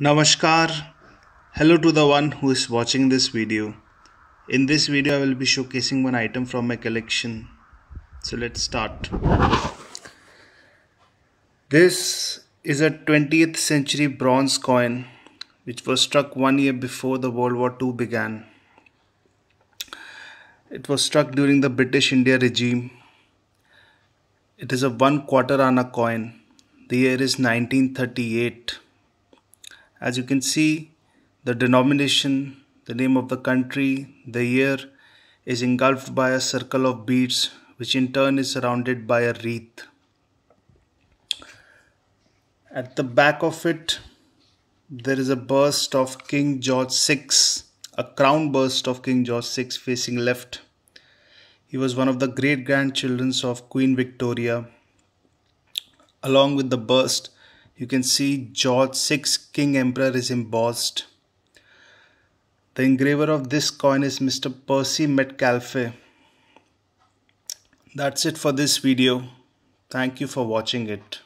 Namaskar. Hello to the one who is watching this video. In this video I will be showcasing one item from my collection. So let's start. This is a 20th century bronze coin which was struck one year before the World War II began. It was struck during the British India regime. It is a one quarter anna coin. The year is 1938 as you can see the denomination the name of the country the year is engulfed by a circle of beads which in turn is surrounded by a wreath. At the back of it there is a bust of king george VI, a crown bust of king george VI facing left. He was one of the great grandchildren of queen victoria. Along with the bust you can see George VI King Emperor is embossed. The engraver of this coin is Mr. Percy Metcalfe. That's it for this video. Thank you for watching it.